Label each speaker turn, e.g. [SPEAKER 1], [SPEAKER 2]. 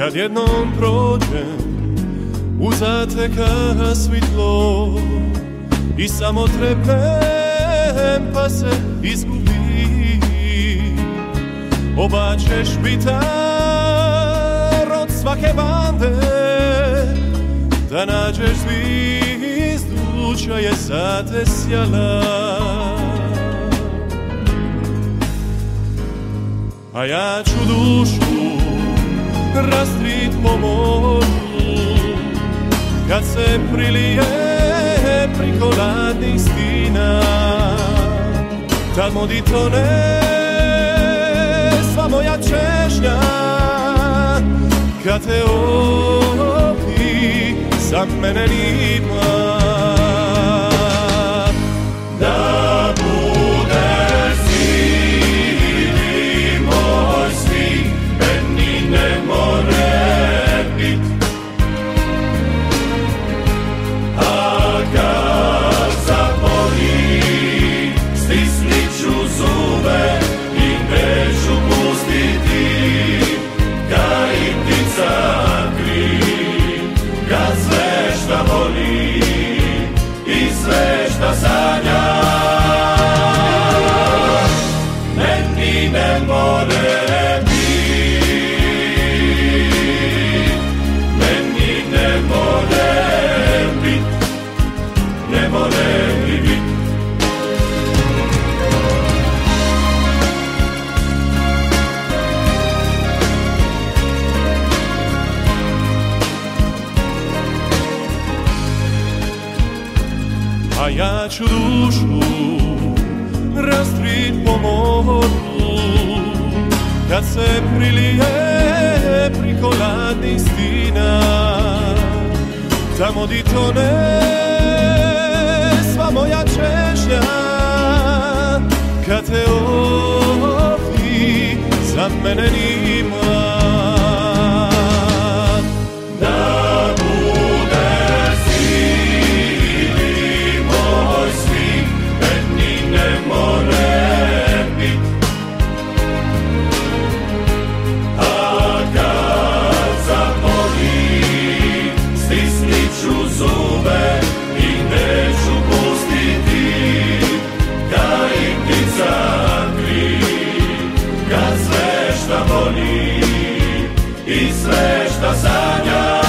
[SPEAKER 1] Kad jednom prođem Uzateka svitlo I samo trepem pa se izgubi Oba ćeš bitar od svake bande Da nađeš zvizdu čo je zatesjala A ja ću dušu rastrit po moru. Kad se prilije priko ladnih stina Tad moditone sva moja češnja Kad te opi za mene nima šta voli I sve šta sanja A ja ću dušu rastrit po moru. Kad se prilije priko ladnih stina Tamo di tone sva moja češnja Kad te ovdje za mene nima sve šta boli i sve šta sanja